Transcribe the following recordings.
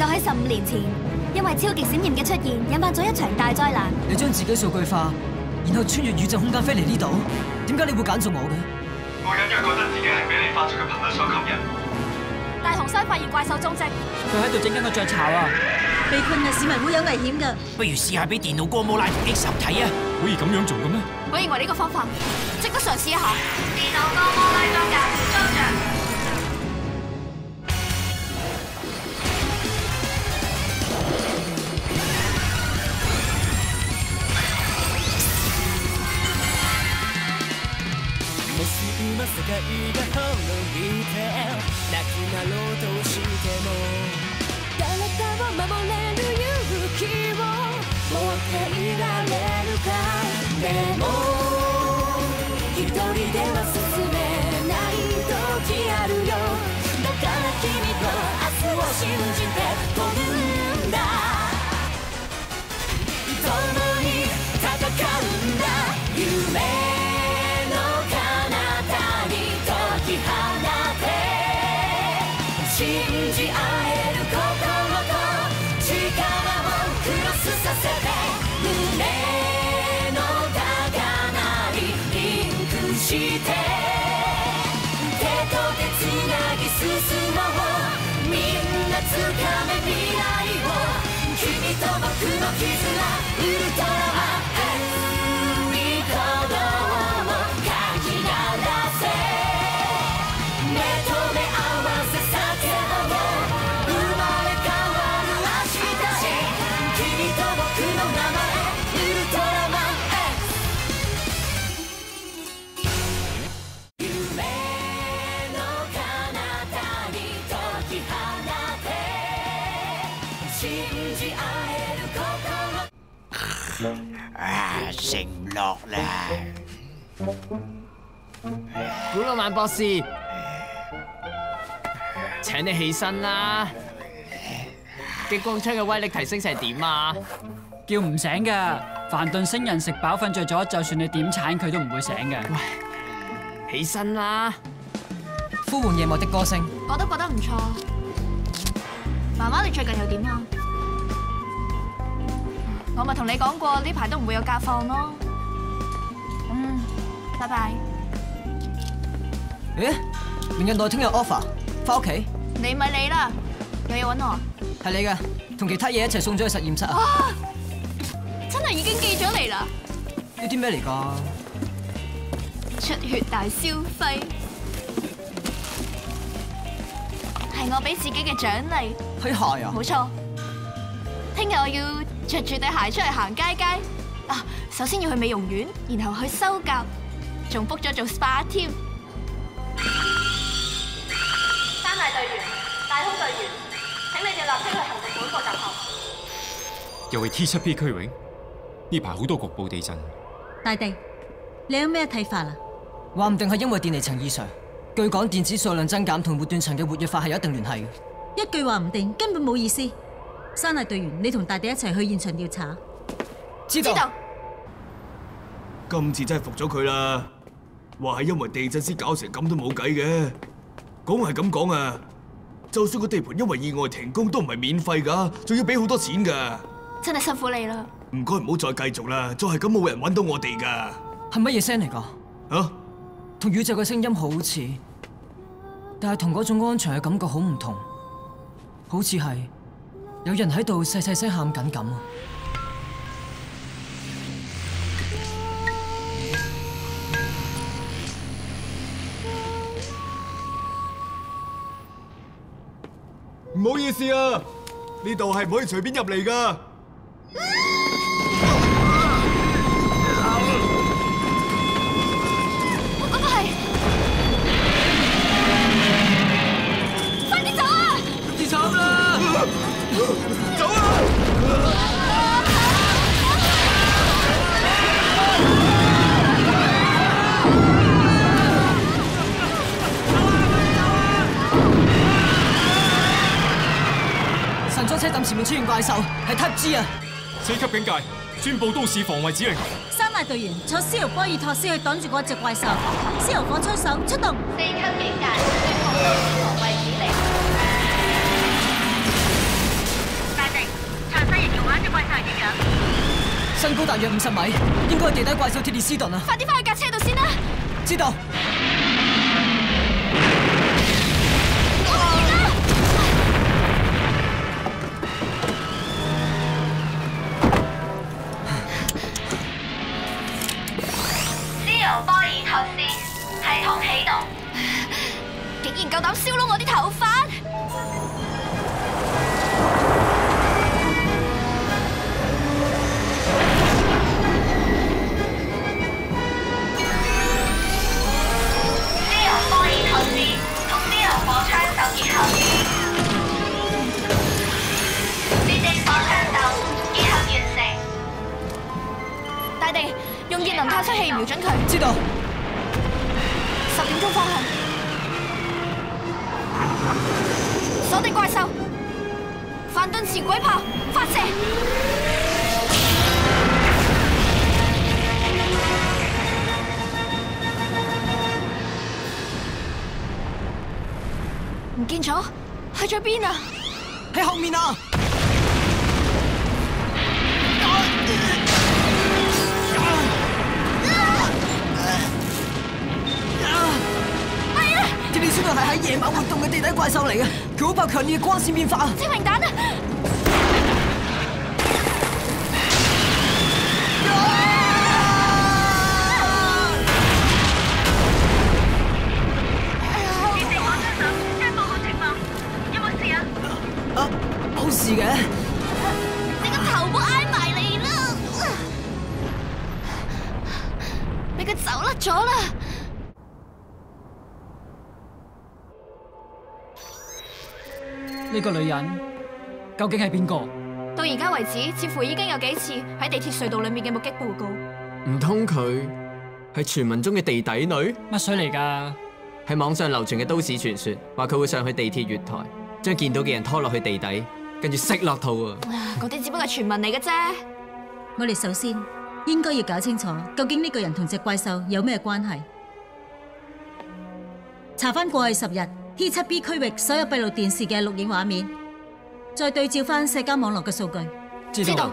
就喺十五年前，因為超極閃焰嘅出現，引發咗一場大災難。你將自己數據化，然後穿越宇宙空間飛嚟呢度，點解你會揀中我嘅？我隱約覺得自己係俾你發出嘅頻率所吸引。大雄山發現怪獸蹤跡，佢喺度整緊個雀巢啊！被困嘅市民會有危險㗎。不如試下俾電腦哥摩拉突擊實體啊！可以咁樣做嘅咩？我認為呢個方法值得嘗試一下。電腦哥摩拉裝甲裝着。世界が滅びてなくなろうとしても誰かを守れる勇気を持っていられるかでも一人では進めない時あるよだから君と明日を信じて飛ぶんだして手と手つなぎ進もう。みんなつかめ未来を。君と僕の絆ウルトラ落啦！古老曼博士，請你起身啦！激光槍嘅威力提升成點啊？叫唔醒噶，凡頓星人食飽瞓着咗，就算你點鏟佢都唔會醒嘅。喂，起身啦！呼喚夜幕的歌聲，我都覺得唔錯。媽媽，你最近又點啊？我咪同你講過，呢排都唔會有假放咯。嗯，拜拜。咦？明日內聽日 offer，翻屋企。你咪你啦，有嘢揾我。係你嘅，同其他嘢一齊送咗去實驗室啊！哇！真係已經寄咗嚟啦。呢啲咩嚟㗎？出血大消費，係我俾自己嘅獎勵。批鞋啊！冇錯。聽日我要着住對鞋出去行街街。啊，首先要去美容院，然後去修甲，仲 book 咗做 SPA 添。三大隊員、大空隊員，請你哋立即去行動本部集合。又係 T 七 B 區域，呢排好多局部地震。大地，你有咩睇法啊？話唔定係因為電離層異常。據講，電子數量增減同活斷層嘅活躍法係有一定聯繫嘅。一句話唔定，根本冇意思。山泥隊員，你同大地一齊去現場調查。知道。知道。今次真係服咗佢啦！話係因為地震先搞成咁都冇計嘅。講係咁講啊，就算個地盤因為意外停工都唔係免費㗎，仲要俾好多錢㗎。真係辛苦你啦。唔該唔好再繼續啦，再係咁冇人揾到我哋㗎。係乜嘢聲嚟㗎？啊？同宇宙嘅聲音好似，但係同嗰種安詳嘅感覺好唔同，好似係有人喺度細細聲喊緊咁唔好意思啊，呢度系唔可以随便入嚟㗎。我嗰個係，快啲走啊！跌慘啦！走前面出现怪兽系 ta 啊。四级警戒宣布都市防卫指令。三大队员坐斯豪波尔托斯去挡住嗰只怪兽。斯豪火出手出动四级警戒宣布都市防卫指令嘉定长西人用玩怪兽系点样？身高大约五十米应该系地底怪兽铁列斯顿啊。快啲翻去架车度先啦。知道。我哋怪兽，范頓前鬼炮发射。唔见咗，去咗边啊？喺后面啊！鐵列斯頓係喺夜晚活動嘅地底怪獸嚟嘅，佢好怕強烈嘅光線變化啊！清明彈啊！啊，冇事嘅。你個頭冇挨埋嚟啦！你佢走甩咗啦！呢個女人究竟係邊個？到而家為止，似乎已經有幾次喺地鐵隧道裏面嘅目擊報告。唔通佢係傳聞中嘅地底女？乜水嚟㗎？喺網上流傳嘅都市傳說，話佢會上去地鐵月台，將見到嘅人拖落去地底，跟住食落肚啊！嗰啲只不過係傳聞嚟嘅啫。我哋首先應該要搞清楚，究竟呢個人同只怪獸有咩關係？查翻過去十日 T 七 B 區域所有閉路電視嘅錄影畫面，再對照翻社交網絡嘅數據。知道。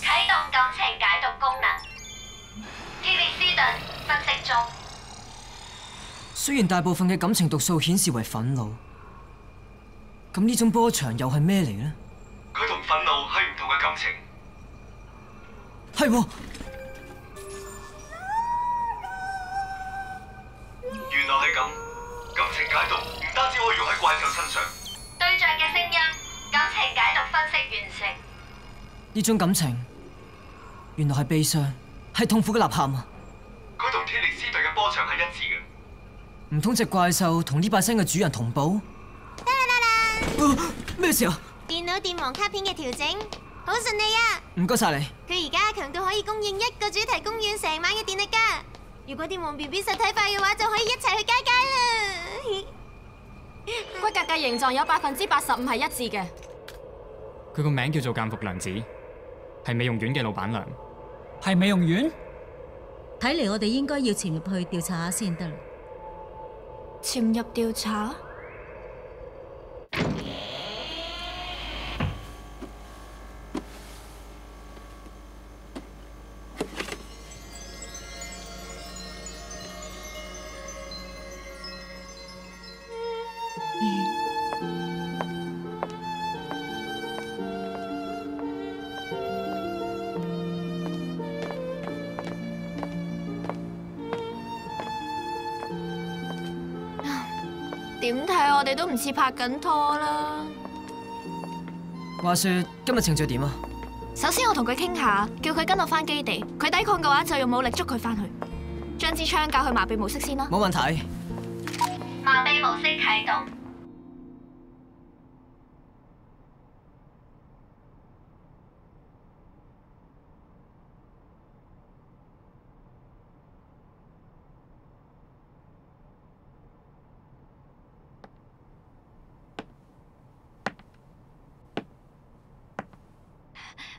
啟動感情解讀功能。鐵列斯頓分析中。雖然大部分嘅感情毒素顯示為憤怒，咁呢種波長又係咩嚟呢？佢同憤怒係唔同嘅感情。係喎，呢種感情原來係悲傷，係痛苦嘅吶喊啊！佢同鐵力斯隊嘅波長係一致嘅。唔通隻怪獸同呢把聲嘅主人同步？啊咩事啊？電腦電王卡片嘅調整好順利啊！唔該晒你。佢而家強到可以供應一個主題公園成晚嘅電力噶。如果電王 B B 實體化嘅話，就可以一齊去街街啦。骨骼嘅形狀有百分之八十五係一致嘅。佢個名叫做间服良子，係美容院嘅老闆娘。係美容院？睇嚟我哋應該要潛入去調查下先得啦。潛入調查？點睇我哋都唔似拍緊拖啦。話說今日程序點啊？首先我同佢傾下，叫佢跟我翻基地。佢抵抗嘅話就用武力捉佢翻去。將支槍教去麻痹模式先啦。冇問題。麻痹模式啟動。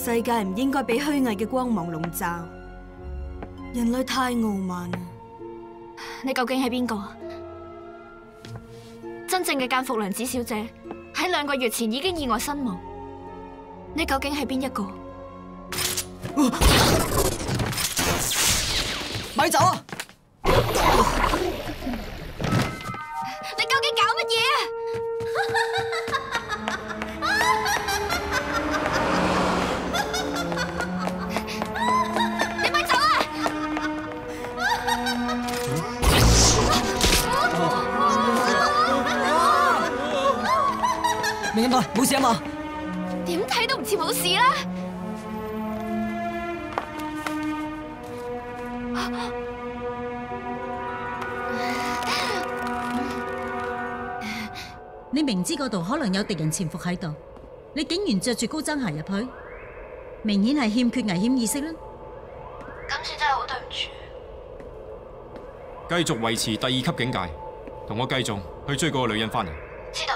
世界唔應該俾虛偽嘅光芒籠罩，人類太傲慢啦！你究竟係邊個？真正嘅間福良子小姐喺兩個月前已經意外身亡。你究竟係邊一個？咪走啊！冇事啊嘛？點睇都唔似冇事啦。你明知嗰度可能有敵人潛伏喺度，你竟然着住高踭鞋入去，明顯係欠缺危險意識啦！今次真係好對唔住。繼續維持第二級警戒，同我繼續去追嗰個女人翻嚟。知道。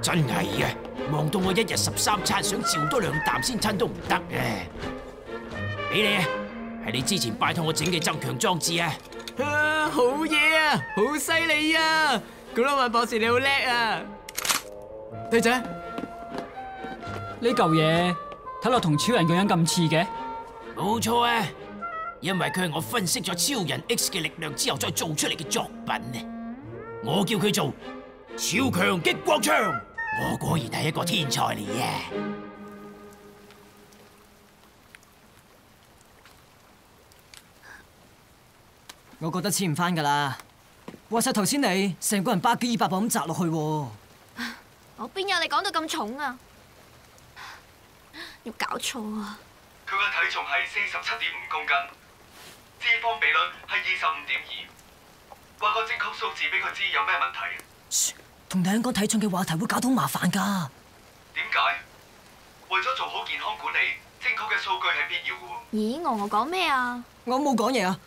真係啊，忙到我一日十三餐，想照多兩啖先吞都唔得啊！俾你啊，係你之前拜託我整嘅增強裝置啊！啊，好嘢啊，好犀利啊！古老文博士你好叻啊！隊長，呢嚿嘢睇落同超人個樣咁似嘅，冇錯啊，因為佢係我分析咗超人 X 嘅力量之後再做出嚟嘅作品啊！我叫佢做超強激光槍，我果然係一個天才嚟嘅。我覺得黐唔翻噶啦。話晒頭先你成個人百幾二百磅咁砸落去喎，我邊有你講到咁重啊？要搞錯啊！佢嘅體重係四十七點五公斤，脂肪比率係二十五點二。話個正確數字俾佢知有咩問題？同你講體重嘅話題會搞到麻煩噶。點解？為咗做好健康管理，正確嘅數據係必要嘅喎。咦，我我講咩啊？我冇講嘢啊。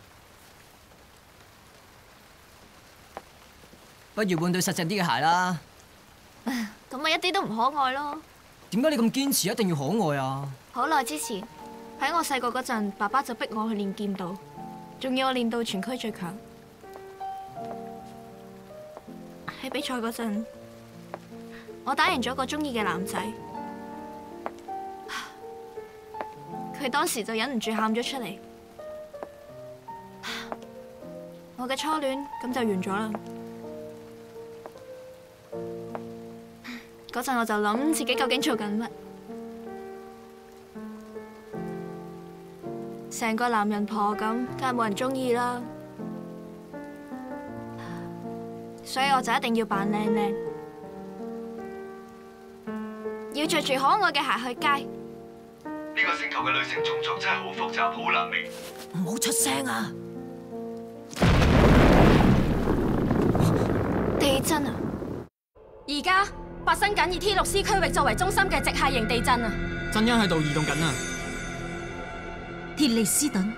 不如換對實淨啲嘅鞋啦。咁咪一啲都唔可愛咯。點解你咁堅持一定要可愛啊？好耐之前喺我細個嗰陣，爸爸就逼我去練劍道，仲要我練到全区最強。喺比賽嗰陣，我打贏咗個中意嘅男仔，佢當時就忍唔住喊咗出嚟。我嘅初戀咁就完咗啦。嗰陣我就諗自己究竟做緊乜，成個男人婆咁，梗係冇人中意啦。所以我就一定要扮靚靚，要着住可愛嘅鞋去街。呢個星球嘅女性種族真係好複雜，好難明。唔好出聲啊！地震啊！而家發生緊以 T 六 C 區域作為中心嘅直下型地震啊！震央喺度移動緊啊！鐵利斯頓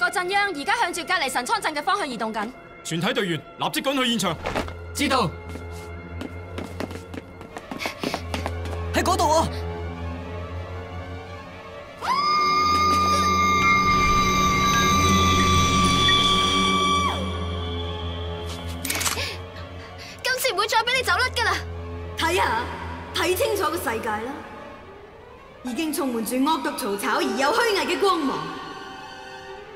個震央而家向住隔離神倉鎮嘅方向移動緊。全體隊員立即趕去現場。知道。喺嗰度啊！今次唔會再俾你走甩噶啦！睇下，睇清楚個世界啦，已經充滿住惡毒嘈吵而又虛偽嘅光芒。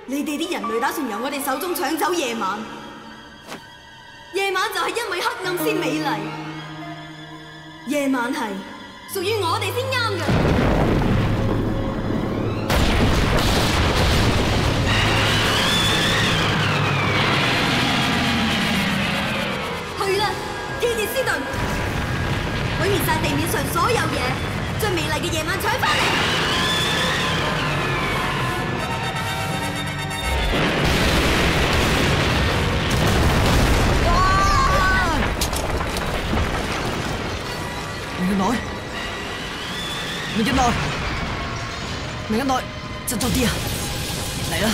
你哋啲人類打算由我哋手中搶走夜晚，就係因為黑暗先美麗，夜晚係屬於我哋先啱嘅。去啦，天列斯頓！毀滅晒地面上所有嘢，將美麗嘅夜晚搶翻嚟！女，明一耐，明一耐，振作啲啊！嚟啦，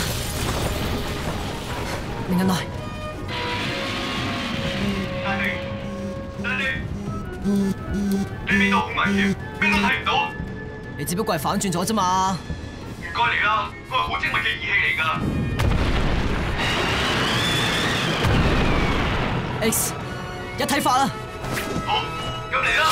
明一女。危险，边都睇唔到。你只不过系反转咗啫嘛。唔该你啦，都系好精密嘅仪器嚟噶。X，一睇化啦。好，又嚟啦。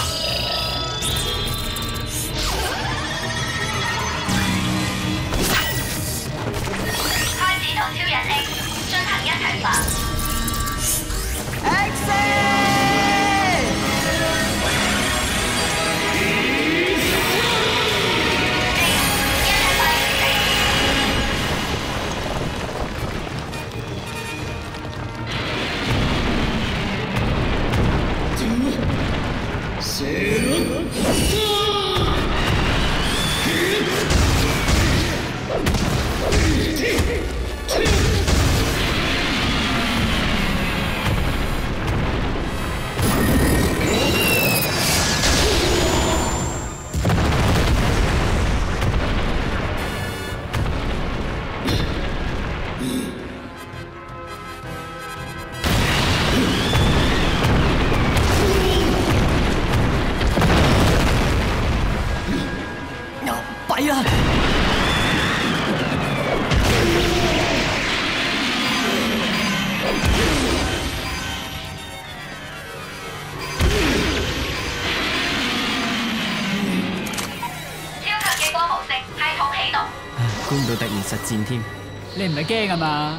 你唔係驚啊嘛？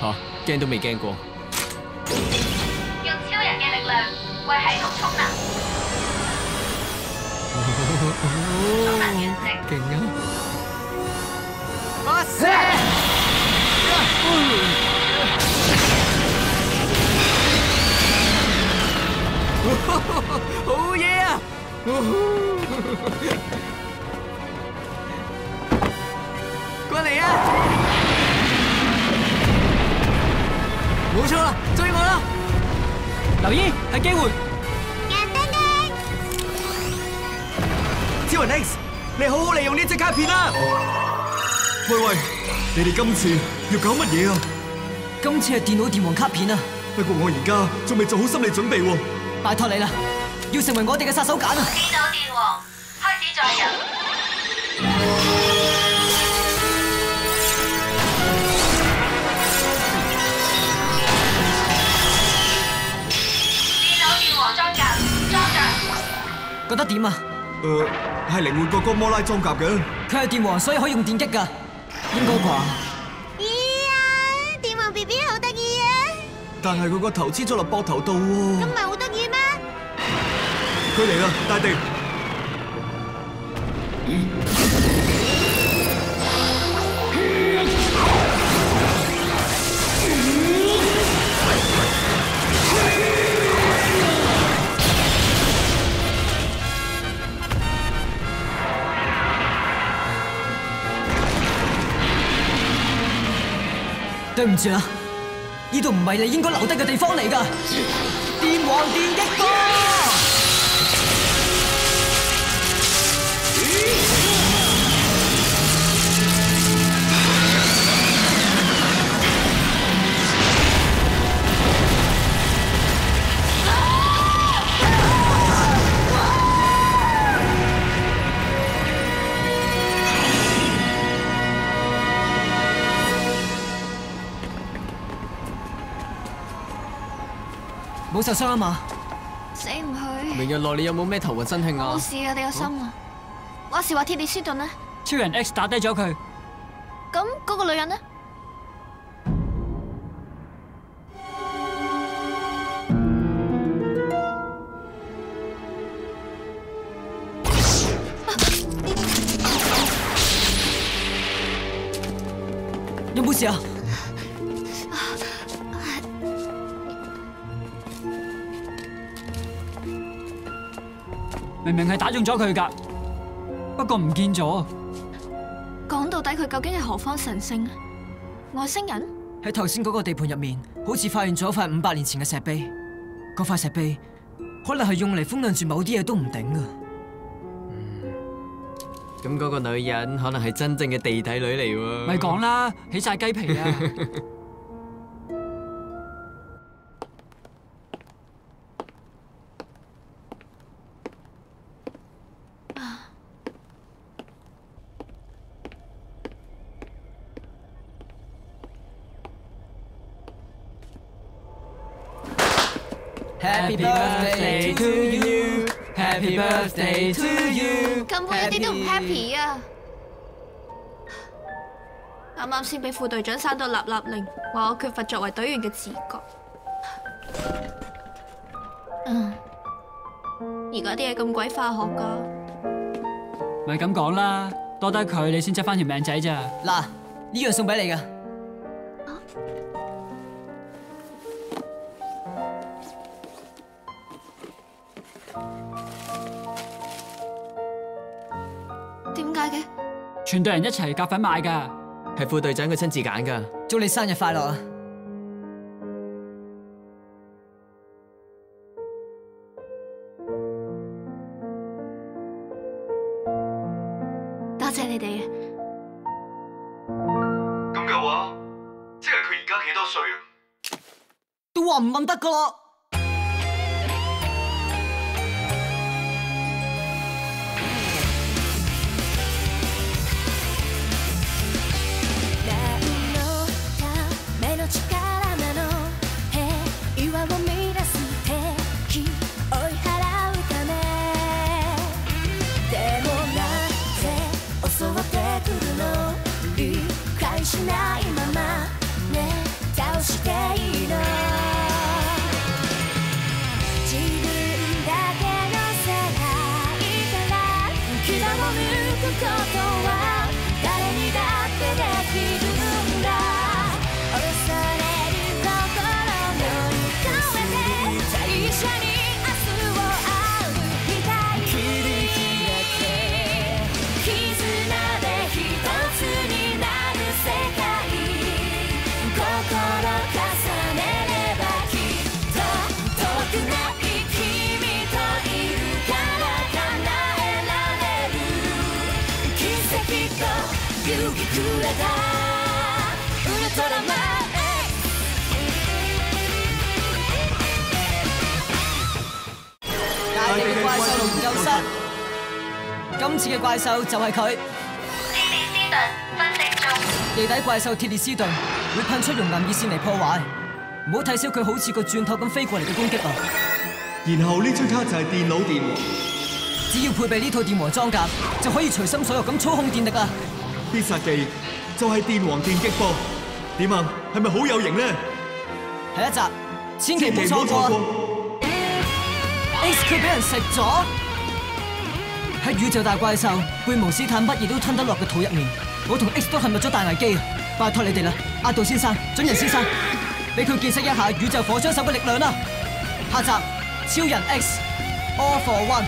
吓驚都未驚過。用超人嘅力量為系統充能。充能完成。勁啊！好嘢啊！過嚟啊！冇錯啦，追我啦！留意係機會，超人 X，你好好利用呢隻卡片啦！喂喂，你哋今次要搞乜嘢啊？今次係電腦電王卡片啊！不過我而家仲未做好心理準備喎。拜託你啦，要成為我哋嘅殺手鐧啊！電腦電王開始載人。覺得點啊？誒，係靈活過哥摩拉裝甲嘅。佢係電王，所以可以用電擊㗎，應該啩？咦啊！電王 B B 好得意啊！但係佢個頭黐咗落膊頭度咁喎。咪好得意咩？佢嚟啦，大地。对唔住啦，呢度唔系你应该留低嘅地方嚟㗎。電王电击波！冇受伤啊嘛？死唔去。明日內你有冇咩头晕身庆啊冇？事啊，你有心啊。話時話鐵列斯顿呢？超人 X 打低咗佢，咁嗰個女人呢？打中咗佢㗎，不過唔見咗。講到底，佢究竟係何方神聖啊？外星人？喺頭先嗰個地盤入面，好似發現咗塊五百年前嘅石碑。嗰塊石碑可能係用嚟封印住某啲嘢都唔定噶。咁嗰個女人可能係真正嘅地底女嚟喎。咪講啦，起晒雞皮啊 根本一啲都唔 happy 啊！啱啱先俾副隊長生到立立令，話我缺乏作為隊員嘅自覺。嗯，而家啲嘢咁鬼化學噶，咪咁講啦，多得佢你先執翻條命仔咋？嗱，呢樣送俾你噶。全隊人一齊夾份買㗎。係副隊長佢親自揀㗎。祝你生日快樂啊！多謝你哋啊！咁嘅話，即係佢而家幾多歲啊？都話唔問得噶咯。怪獸研究室，今次嘅怪獸就係佢。鐵列斯頓分析中，地底怪獸鐵列斯頓會噴出熔岩熱線嚟破壞，唔好睇小佢好似個鑽頭咁飛過嚟嘅攻擊啊！然後呢張卡就係電腦電王，只要配備呢套電王裝甲，就可以隨心所欲咁操控電力啊！必殺技就係電王電擊波。點啊？係咪好有型呢？下一集千祈唔好錯過啊！X 佢俾人食咗，喺宇宙大怪獸貝蒙斯坦乜嘢都吞得落嘅肚入面，我同 X 都陷入咗大危機啊！拜托你哋啦，阿杜先生、準人先生，俾佢見識一下宇宙火槍手嘅力量啦！下集超人 X All for One。